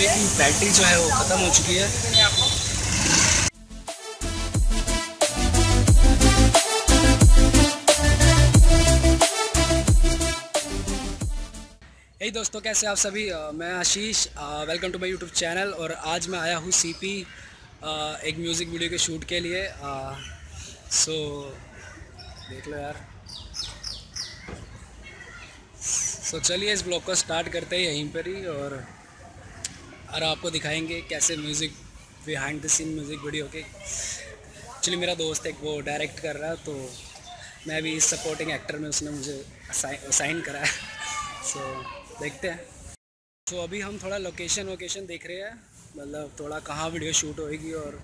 कैमरे की बैटरी जो है वो ख़त्म हो चुकी है। Hey दोस्तों, कैसे आप सभी? मैं Ashish welcome to my YouTube channel और आज मैं आया हूँ सीपी एक म्यूज़िक वीडियो के शूट के लिए। सो देख लो यार। सो चलिए इस ब्लॉग को स्टार्ट करते हैं यहीं पर ही और और आपको दिखाएँगे कैसे music behind the scene music video के। एक्चुअली मेरा दोस्त एक वो डायरेक्ट कर रहा है तो मैं भी सपोर्टिंग एक्टर में उसने मुझे साइन करा है। सो so, देखते हैं। तो अभी हम थोड़ा लोकेशन वोकेशन देख रहे हैं। मतलब थोड़ा कहाँ वीडियो शूट होएगी और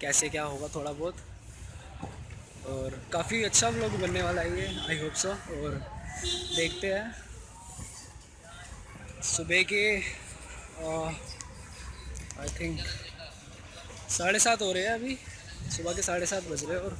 कैसे क्या होगा थोड़ा बहुत। और काफ़ी अच्छा व्लॉग बनने वाला है ये आई होप सो और देखते हैं। सुबह के आई थिंक साढ़े सात हो रहे हैं अभी सुबह के साढ़े सात बज रहे हैं और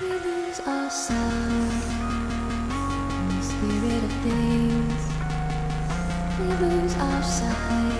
We lose ourselves in spirit of things. We lose our sight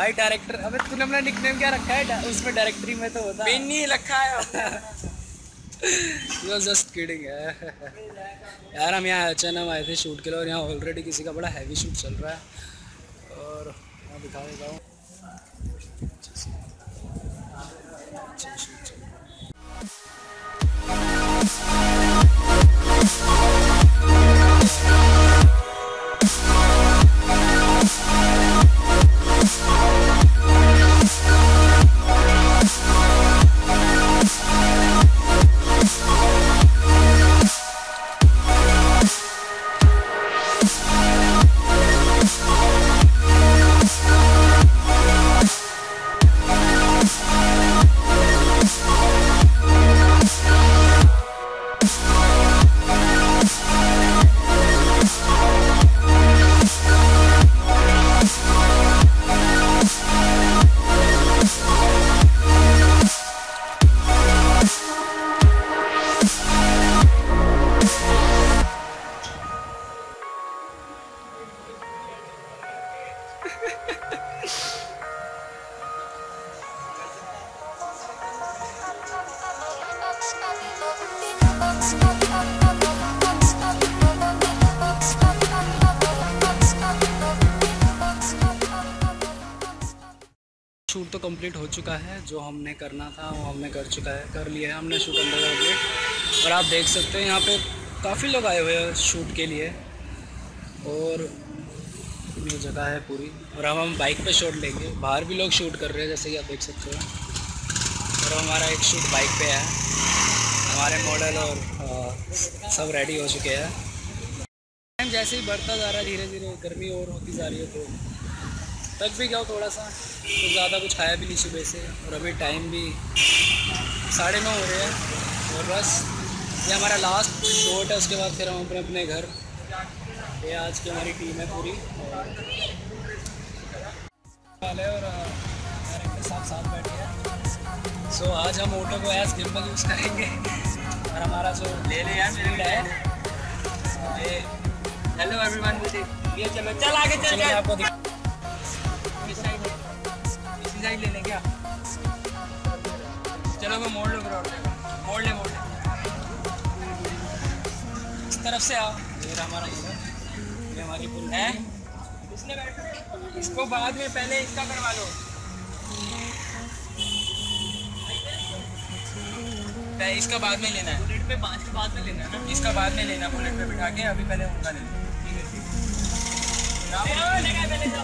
भाई डायरेक्टर अबे तूने अपना निकनेम क्या रखा है? उसमें डायरेक्टरी में तो होता। बिन्नी रखा है यू आर जस्ट किडिंग है। यार हम यहाँ एच आए थे शूट के लिए और यहाँ ऑलरेडी किसी का बड़ा हैवी शूट चल रहा है। और मैं दिखा देता हूँ। शूट तो कंप्लीट हो चुका है, जो हमने करना था वो हमने कर चुका है, कर लिया है हमने शूट अंडर कंप्लीट और आप देख सकते हैं यहाँ पे काफ़ी लोग आए हुए हैं शूट के लिए। और ये जगह है पूरी। और अब हम बाइक पे शॉट लेंगे। बाहर भी लोग शूट कर रहे हैं जैसे कि आप देख सकते हो। और हमारा एक शूट बाइक पे है। हमारे मॉडल और अ, सब रेडी हो चुके हैं। टाइम जैसे ही बढ़ता जा रहा है धीरे धीरे गर्मी और होती जा रही है तो तक भी गया थोड़ा सा तो ज़्यादा कुछ खाया भी नहीं सुबह से। और अभी टाइम भी साढ़े नौ हो रहे हैं। और बस ये हमारा लास्ट शॉट है उसके बाद फिर हम अपने अपने घर ये आज की हमारी टीम है पूरी। और वाले और डायरेक्टर साहब साथ बैठे हैं। सो आज हम ऑटो को एज गिम्बल यूज़ करेंगे। और हमारा जो ले ले यार मेरे लीड है। ये हेलो एवरीवन ये चलो चल आगे चल चल। आपको दिखा इस साइड इसी साइड ले लें क्या चलो मैं मोड़ लो फिर मोड़ ले मोड़ ले। इस तरफ़ से आओ। ये रहा हमारा पानी पुल है? इसने इसको बाद में पहले इसका करवा लो। इसका बाद में लेना है। बुलेट पे पाँच के बाद में लेना है ना? इसका बाद में लेना बुलेट पे बिठा के, अभी पहले उनका लेना ठीक है ले लो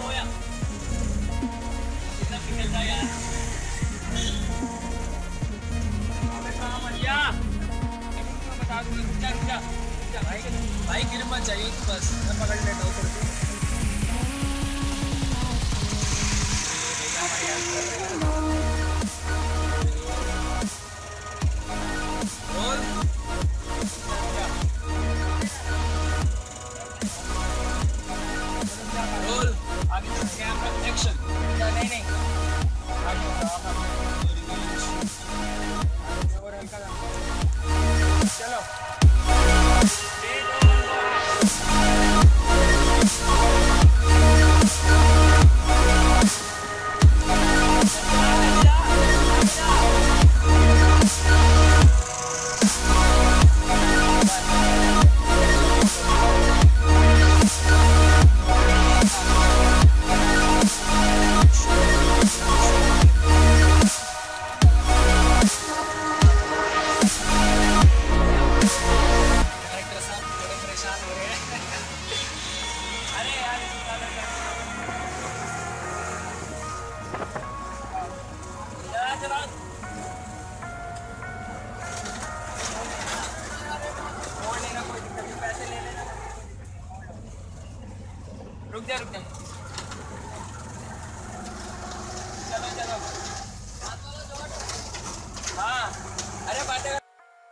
बता दूँगा भाई भाई गिर तो बस। मैं पकड़ लेता हूँ तेरे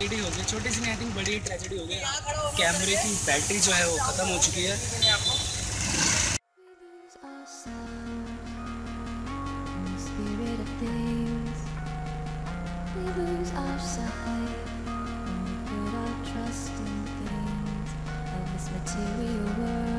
ट्रैजेडी हो गई, छोटी सी नहीं आई थिंक बड़ी ट्रैजेडी हो गई। कैमरे की बैटरी जो है वो ख़त्म हो चुकी है। Material world.